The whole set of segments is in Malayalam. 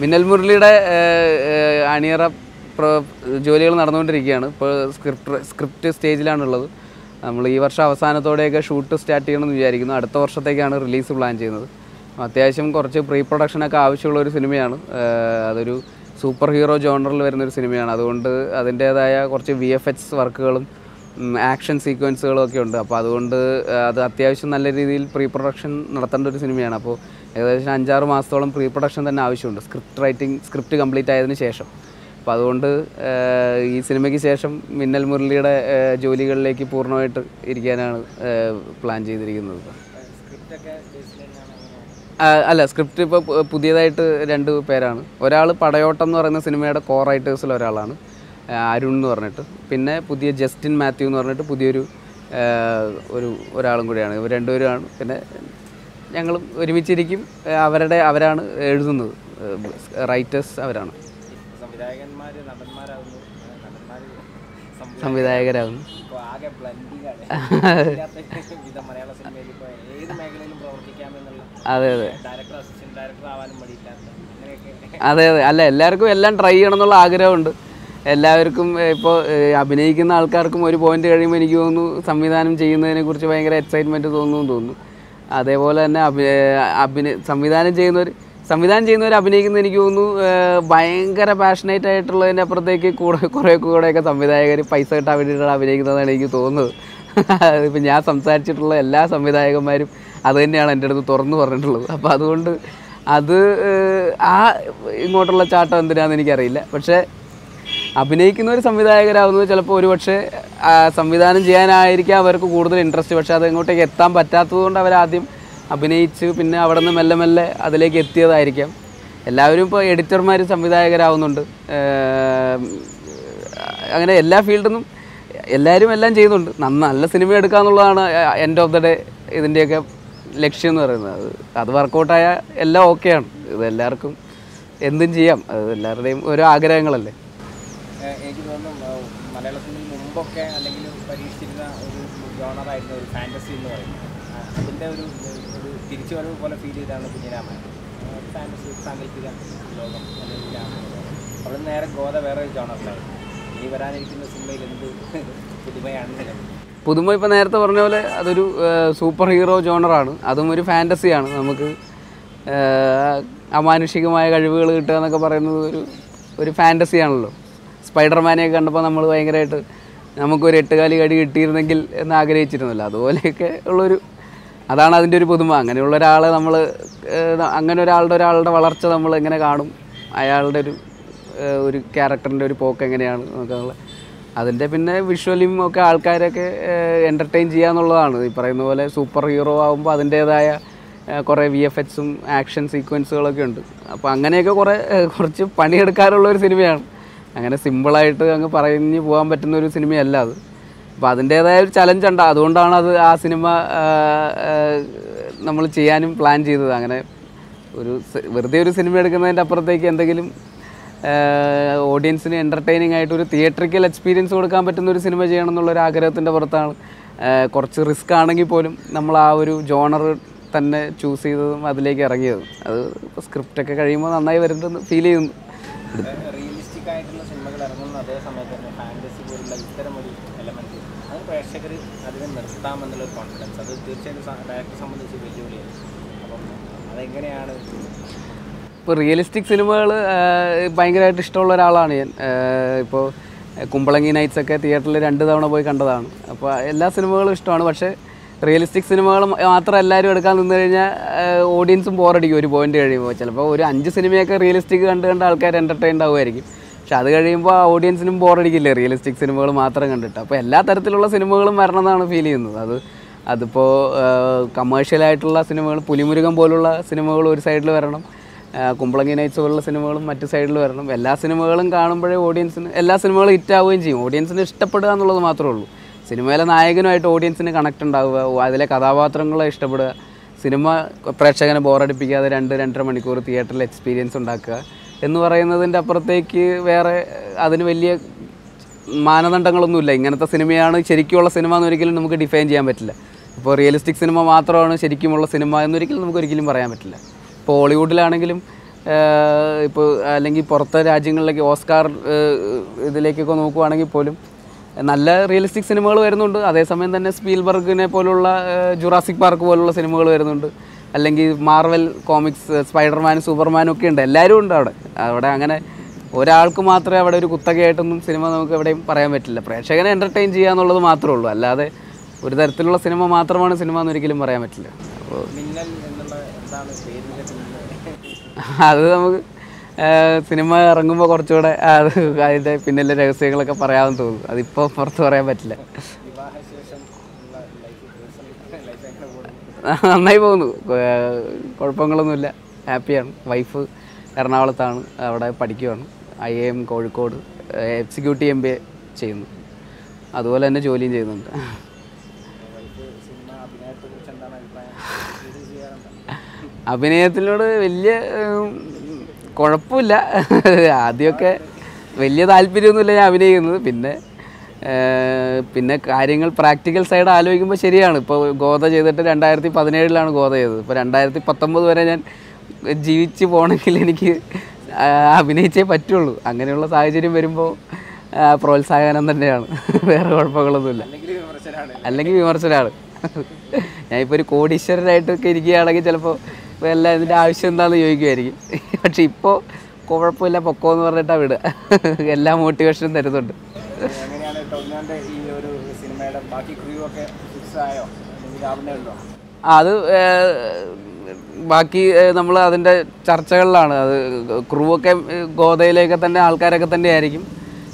മിന്നൽ മുരളിയുടെ അണിയറ ജോലികൾ നടന്നുകൊണ്ടിരിക്കുകയാണ്. ഇപ്പോൾ സ്ക്രിപ്റ്റ് സ്ക്രിപ്റ്റ് സ്റ്റേജിലാണുള്ളത്. നമ്മൾ ഈ വർഷം അവസാനത്തോടെയൊക്കെ ഷൂട്ട് സ്റ്റാർട്ട് ചെയ്യണമെന്ന് വിചാരിക്കുന്നു. അടുത്ത വർഷത്തേക്കാണ് റിലീസ് പ്ലാൻ ചെയ്യുന്നത്. അത്യാവശ്യം കുറച്ച് പ്രീ പ്രൊഡക്ഷനൊക്കെ ആവശ്യമുള്ള ഒരു സിനിമയാണ്. അതൊരു സൂപ്പർ ഹീറോ ജോണറിൽ വരുന്നൊരു സിനിമയാണ്. അതുകൊണ്ട് അതിന്റേതായ കുറച്ച് വി എഫ് വർക്കുകളും ആക്ഷൻ സീക്വൻസുകളും ഒക്കെ ഉണ്ട്. അപ്പോൾ അതുകൊണ്ട് അത് അത്യാവശ്യം നല്ല രീതിയിൽ പ്രീ പ്രൊഡക്ഷൻ നടത്തേണ്ട ഒരു സിനിമയാണ്. അപ്പോൾ ഏകദേശം അഞ്ചാറ് മാസത്തോളം പ്രീ പ്രൊഡക്ഷൻ തന്നെ ആവശ്യമുണ്ട്. സ്ക്രിപ്റ്റ് റൈറ്റിംഗ് സ്ക്രിപ്റ്റ് കംപ്ലീറ്റ് ആയതിനു ശേഷം. അപ്പോൾ അതുകൊണ്ട് ഈ സിനിമയ്ക്ക് ശേഷം മിന്നൽ മുരളിയുടെ ജോലികളിലേക്ക് പൂർണമായിട്ട് ഇരിക്കാനാണ് പ്ലാൻ ചെയ്തിരിക്കുന്നത്. അല്ല സ്ക്രിപ്റ്റ് ഇപ്പോൾ പുതിയതായിട്ട് രണ്ട് പേരാണ്. ഒരാൾ പടയോട്ടം എന്ന് പറയുന്ന സിനിമയുടെ കോ റൈറ്റേഴ്സിൽ ഒരാളാണ്. അരുൺ എന്ന് പറഞ്ഞിട്ട്. പിന്നെ പുതിയ ജസ്റ്റിൻ മാത്യു എന്ന് പറഞ്ഞിട്ട് പുതിയൊരു ഒരു ഒരാളും കൂടിയാണ്. ഇവർ രണ്ടുപേരുമാണ്. പിന്നെ ഞങ്ങളും ഒരുമിച്ചിരിക്കും. അവരുടെ അവരാണ് എഴുതുന്നത്. റൈറ്റേഴ്സ് അവരാണ്. സംവിധായകരാകുന്നു അതെ അതെ. അതെ അതെ. അല്ല എല്ലാവർക്കും എല്ലാം ട്രൈ ചെയ്യണം എന്നുള്ള ആഗ്രഹമുണ്ട്. എല്ലാവർക്കും ഇപ്പോൾ അഭിനയിക്കുന്ന ആൾക്കാർക്കും ഒരു പോയിന്റ് കഴിയുമ്പോൾ എനിക്ക് തോന്നുന്നു സംവിധാനം ചെയ്യുന്നതിനെ കുറിച്ച് ഭയങ്കര എക്സൈറ്റ്മെന്റ് തോന്നുന്നു തോന്നുന്നു. അതേപോലെ തന്നെ അഭി അഭിനയ സംവിധാനം ചെയ്യുന്നവർ സംവിധാനം ചെയ്യുന്നവർ അഭിനയിക്കുന്ന എനിക്ക് തോന്നുന്നു ഭയങ്കര പാഷനേറ്റ് ആയിട്ടുള്ളതിന്റെ അപ്പുറത്തേക്ക് കൂടെ കുറേ കൂടെയൊക്കെ സംവിധായകർ പൈസ കിട്ടാൻ വേണ്ടിയിട്ടാണ് അഭിനയിക്കുന്നതാണ് എനിക്ക് തോന്നുന്നത്. ഇപ്പം ഞാൻ സംസാരിച്ചിട്ടുള്ള എല്ലാ സംവിധായകന്മാരും അത് തന്നെയാണ് എന്റെ അടുത്ത് തുറന്നു പറഞ്ഞിട്ടുള്ളത്. അപ്പോൾ അതുകൊണ്ട് അത് ആ ഇങ്ങോട്ടുള്ള ചാട്ടം എന്തിനാണെന്ന് എനിക്കറിയില്ല. പക്ഷേ അഭിനയിക്കുന്ന ഒരു സംവിധായകരാകുന്നത് ചിലപ്പോൾ ഒരുപക്ഷെ സംവിധാനം ചെയ്യാനായിരിക്കാം അവർക്ക് കൂടുതൽ ഇൻട്രസ്റ്റ് പക്ഷേ അത് ഇങ്ങോട്ടേക്ക് എത്താൻ പറ്റാത്തതുകൊണ്ട് അവരാദ്യം അഭിനയിച്ച് പിന്നെ അവിടെ നിന്ന് മെല്ലെ മെല്ലെ അതിലേക്ക് എത്തിയതായിരിക്കാം. എല്ലാവരും ഇപ്പോൾ എഡിറ്റർമാർ സംവിധായകരാവുന്നുണ്ട്. അങ്ങനെ എല്ലാ ഫീൽഡിൽ നിന്നും എല്ലാവരും എല്ലാം ചെയ്യുന്നുണ്ട്. നന്ന നല്ല സിനിമ എടുക്കുക എന്നുള്ളതാണ് എൻഡ് ഓഫ് ദ ഡേ ഇതിന്റെയൊക്കെ ലക്ഷ്യം എന്ന് പറയുന്നത്. അത് വർക്കൗട്ടായാൽ എല്ലാം ഓക്കെയാണ് ഇത് എല്ലാവർക്കും എന്തും ചെയ്യാം. അത് എല്ലാവരുടെയും ഓരോ ആഗ്രഹങ്ങളല്ലേ. എനിക്ക് തോന്നുന്നു മലയാള മുമ്പൊക്കെ അല്ലെങ്കിൽ പരീക്ഷിച്ചിരുന്ന ഒരു ജോണറായിരുന്നു ഒരു ഫാന്റസി എന്ന് പറയുന്നത്. അതിന്റെ ഒരു ഒരു തിരിച്ചുവരവ് പോലെ ഫീൽ ചെയ്താണ് കുഞ്ഞിരാമൻ ഫാന്റസി സാങ്കല്പിക ലോകം അല്ലെങ്കിൽ അവിടെ നേരെ ഗോത വേറെ ഒരു ജോണറിലായിരുന്നു ഇനി വരാനിരിക്കുന്ന സിനിമയിൽ എന്ത് പുതുമയാണ് പുതുമ ഇപ്പോൾ നേരത്തെ പറഞ്ഞ പോലെ അതൊരു സൂപ്പർ ഹീറോ ജോണറാണ് അതും ഒരു ഫാന്റസിയാണ് നമുക്ക് അമാനുഷികമായ കഴിവുകൾ കിട്ടുക എന്നൊക്കെ പറയുന്നത് ഒരു ഒരു ഫാന്റസിയാണല്ലോ സ്പൈഡർമാനെയൊക്കെ കണ്ടപ്പോൾ നമ്മൾ ഭയങ്കരമായിട്ട് നമുക്കൊരു എട്ടുകാലി കടി കിട്ടിയിരുന്നെങ്കിൽ എന്ന് ആഗ്രഹിച്ചിരുന്നല്ലോ. അതുപോലെയൊക്കെ ഉള്ളൊരു അതാണ് അതിന്റെ ഒരു പുതുമ. അങ്ങനെയുള്ള ഒരാളെ നമ്മൾ അങ്ങനെ ഒരാളുടെ ഒരാളുടെ വളർച്ച നമ്മൾ എങ്ങനെ കാണും? അയാളുടെ ഒരു ഒരു ക്യാരക്ടറിന്റെ ഒരു പോക്ക് എങ്ങനെയാണ് എന്നൊക്കെയുള്ള അതിന്റെ പിന്നെ വിഷ്വലും ഒക്കെ ആൾക്കാരൊക്കെ എന്റർടൈൻ ചെയ്യാന്നുള്ളതാണ്. ഈ പറയുന്ന പോലെ സൂപ്പർ ഹീറോ ആകുമ്പോൾ അതിന്റേതായ കുറേ വി എഫ് എക്സും ആക്ഷൻ സീക്വൻസുകളൊക്കെ ഉണ്ട്. അപ്പോൾ അങ്ങനെയൊക്കെ കുറേ കുറച്ച് പണിയെടുക്കാനുള്ള ഒരു സിനിമയാണ്. അങ്ങനെ സിമ്പിളായിട്ട് അങ്ങ് പറഞ്ഞ് പോകാൻ പറ്റുന്ന ഒരു സിനിമയല്ല അത്. അപ്പോൾ അതിന്റേതായ ഒരു ചലഞ്ച് ഉണ്ട്. അതുകൊണ്ടാണ് അത് ആ സിനിമ നമ്മൾ ചെയ്യാനും പ്ലാൻ ചെയ്തത്. അങ്ങനെ ഒരു വെറുതെ ഒരു സിനിമ എടുക്കുന്നതിന്റെ അപ്പുറത്തേക്ക് എന്തെങ്കിലും ഓഡിയൻസിന് എന്റർടൈനിങ് ആയിട്ട് ഒരു തിയേറ്ററിക്കൽ എക്സ്പീരിയൻസ് കൊടുക്കാൻ പറ്റുന്ന ഒരു സിനിമ ചെയ്യണം എന്നുള്ള ഒരു ആഗ്രഹത്തിന്റെ പുറത്താണ്. കുറച്ച് റിസ്ക് ആണെങ്കിൽ പോലും നമ്മൾ ആ ഒരു ജോണർ തന്നെ ചൂസ് ചെയ്തതും അതിലേക്ക് ഇറങ്ങിയതും. അത് സ്ക്രിപ്റ്റൊക്കെ കഴിയുമ്പോൾ നന്നായി വരുന്നത് ഫീൽ ചെയ്യുന്നു റിയലിസ്റ്റിക് ആയിട്ടുള്ള സിനിമകൾ ഇറങ്ങുന്ന അതേ സമയത്ത് തന്നെ ഫാന്റസി പോലുള്ള ഇത്തരം ഒരു എലമെന്റ് അത് പ്രേക്ഷകർ അതിനെ നിർത്താമെന്നുള്ള കോൺഫിഡൻസ് അത് തീർച്ചയായിട്ടും ഡയറക്ടറെ സംബന്ധിച്ച് വെല്ലുവിളിയാണ്. അപ്പം അതെങ്ങനെയാണ്? ഇപ്പോൾ റിയലിസ്റ്റിക് സിനിമകൾ ഭയങ്കരമായിട്ട് ഇഷ്ടമുള്ള ഒരാളാണ് ഞാൻ. ഇപ്പോൾ കുമ്പളങ്ങി നൈറ്റ്സ് ഒക്കെ തിയേറ്ററിൽ രണ്ട് തവണ പോയി കണ്ടതാണ്. അപ്പോൾ എല്ലാ സിനിമകളും ഇഷ്ടമാണ്. പക്ഷേ റിയലിസ്റ്റിക് സിനിമകൾ മാത്രം എല്ലാവരും എടുക്കാൻ നിന്ന് കഴിഞ്ഞാൽ ഓഡിയൻസും ബോറടിക്കും ഒരു പോയിന്റ് കഴിയുമ്പോൾ ചിലപ്പോൾ ഒരു അഞ്ച് സിനിമയൊക്കെ റിയലിസ്റ്റിക് കണ്ട് കണ്ട ആൾക്കാർ എന്റർടൈൻഡ് ആവുമായിരിക്കും. പക്ഷെ അത് കഴിയുമ്പോൾ ഓഡിയൻസിനും ബോറടിക്കില്ലേ റിയലിസ്റ്റിക് സിനിമകൾ മാത്രം കണ്ടിട്ട്. അപ്പോൾ എല്ലാ തരത്തിലുള്ള സിനിമകളും വരണം എന്നാണ് ഫീൽ ചെയ്യുന്നത്. അത് അതിപ്പോൾ കമേഴ്ഷ്യലായിട്ടുള്ള സിനിമകൾ പുലിമുരുകം പോലുള്ള സിനിമകൾ ഒരു സൈഡിൽ വരണം. കുമ്പളങ്ങി നൈറ്റ്സ് പോലുള്ള സിനിമകളും മറ്റു സൈഡിൽ വരണം. എല്ലാ സിനിമകളും കാണുമ്പോഴേ ഓഡിയൻസിന് എല്ലാ സിനിമകളും ഹിറ്റ് ആവുകയും ചെയ്യും. ഓഡിയൻസിന് ഇഷ്ടപ്പെടുക എന്നുള്ളത് മാത്രമേ ഉള്ളൂ. സിനിമയിലെ നായകനുമായിട്ട് ഓഡിയൻസിന് കണക്ട് ഉണ്ടാവുക അതിലെ കഥാപാത്രങ്ങളെ ഇഷ്ടപ്പെടുക സിനിമ പ്രേക്ഷകനെ ബോറടിപ്പിക്കാതെ രണ്ട് രണ്ടര മണിക്കൂർ തിയേറ്ററിൽ എക്സ്പീരിയൻസ് ഉണ്ടാക്കുക എന്ന് പറയുന്നതിന്റെ അപ്പുറത്തേക്ക് വേറെ അതിന് വലിയ മാനദണ്ഡങ്ങളൊന്നുമില്ല. ഇങ്ങനത്തെ സിനിമയാണ് ശരിക്കുമുള്ള സിനിമ എന്ന് ഒരിക്കലും നമുക്ക് ഡിഫൈൻ ചെയ്യാൻ പറ്റില്ല. ഇപ്പോൾ റിയലിസ്റ്റിക് സിനിമ മാത്രമാണ് ശരിക്കുമുള്ള സിനിമ എന്നൊരിക്കലും നമുക്ക് ഒരിക്കലും പറയാൻ പറ്റില്ല. ഇപ്പോൾ ഹോളിവുഡിലാണെങ്കിലും ഇപ്പോൾ അല്ലെങ്കിൽ പുറത്തെ രാജ്യങ്ങളിലേക്ക് ഓസ്കാർ ഇതിലേക്കൊക്കെ നോക്കുവാണെങ്കിൽ പോലും നല്ല റിയലിസ്റ്റിക് സിനിമകൾ വരുന്നുണ്ട്. അതേസമയം തന്നെ സ്പീൽബർഗിനെ പോലുള്ള ജുറാസിക് പാർക്ക് പോലുള്ള സിനിമകൾ വരുന്നുണ്ട്. അല്ലെങ്കിൽ മാർവൽ കോമിക്സ് സ്പൈഡർമാനും സൂപ്പർമാനും ഒക്കെ ഉണ്ട്. എല്ലാവരും ഉണ്ട് അവിടെ. അവിടെ അങ്ങനെ ഒരാൾക്ക് മാത്രമേ അവിടെ ഒരു കുത്തകയായിട്ടൊന്നും സിനിമ നമുക്ക് എവിടെയും പറയാൻ പറ്റില്ല. പ്രേക്ഷകനെ എന്റർടൈൻ ചെയ്യുക എന്നുള്ളത് മാത്രമേ ഉള്ളൂ. അല്ലാതെ ഒരു തരത്തിലുള്ള സിനിമ മാത്രമാണ് സിനിമ എന്ന് ഒരിക്കലും പറയാൻ പറ്റില്ല. അപ്പോൾ അത് നമുക്ക് സിനിമ ഇറങ്ങുമ്പോൾ കുറച്ചുകൂടെ അത് അതിന്റെ പിന്നിലെ രഹസ്യങ്ങളൊക്കെ പറയാമെന്ന് തോന്നുന്നു. അതിപ്പോൾ പുറത്ത് പറയാൻ പറ്റില്ല വിവാഹശേഷം ഉള്ള ലൈഫ് പേഴ്സണൽ ലൈഫ് എങ്ങനെ പോകുന്നു നന്നായി പോകുന്നു. കുഴപ്പങ്ങളൊന്നുമില്ല. ഹാപ്പിയാണ്. വൈഫ് എറണാകുളത്താണ്. അവിടെ പഠിക്കുകയാണ് I M Kozhikode executive M B A ചെയ്യുന്നു. അതുപോലെ തന്നെ ജോലിയും ചെയ്യുന്നുണ്ട്. അഭിനയത്തിനോട് വലിയ കുഴപ്പമില്ല. ആദ്യമൊക്കെ വലിയ താല്പര്യമൊന്നുമില്ല ഞാൻ അഭിനയിക്കുന്നത്. പിന്നെ പിന്നെ കാര്യങ്ങൾ പ്രാക്ടിക്കൽ സൈഡ് ആലോചിക്കുമ്പോൾ ശരിയാണ്. ഇപ്പോൾ ഗോത ചെയ്തിട്ട് രണ്ടായിരത്തി പതിനേഴിലാണ് ഗോത ചെയ്തത്. ഇപ്പോൾ രണ്ടായിരത്തി പത്തൊമ്പത് വരെ ഞാൻ ജീവിച്ച് പോകണമെങ്കിൽ എനിക്ക് അഭിനയിച്ചേ പറ്റുള്ളൂ. അങ്ങനെയുള്ള സാഹചര്യം വരുമ്പോൾ പ്രോത്സാഹനം തന്നെയാണ്. വേറെ കുഴപ്പങ്ങളൊന്നുമില്ല. അല്ലെങ്കിൽ വിമർശനമാണ് ഞാനിപ്പോൾ ഒരു കോടീശ്വരനായിട്ടൊക്കെ ഇരിക്കുകയാണെങ്കിൽ ചിലപ്പോൾ എല്ലാം ഇതിന്റെ ആവശ്യം എന്താണെന്ന് ചോദിക്കുമായിരിക്കും പക്ഷെ ഇപ്പോൾ കുഴപ്പമില്ല പൊക്കോ എന്ന് പറഞ്ഞിട്ടാണ് വിടുക. എല്ലാ മോട്ടിവേഷനും തരുന്നുണ്ട്. എങ്ങനെയാണ് ഈ ഒരു സിനിമയുടെ ബാക്കി ക്രൂ ഒക്കെ ഫിക്സ് ആയോ? അല്ലെങ്കിൽ അത് ബാക്കി നമ്മൾ അതിന്റെ ചർച്ചകളിലാണ്. അത് ക്രൂ ഒക്കെ ഗോതയിലേക്ക് തന്നെ ആൾക്കാരൊക്കെ തന്നെ ആയിരിക്കും.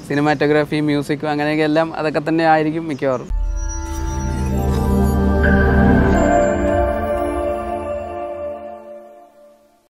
സിനിമാറ്റോഗ്രാഫി മ്യൂസിക്കും അങ്ങനെയൊക്കെ എല്ലാം അതൊക്കെ തന്നെ ആയിരിക്കും മിക്കവാറും.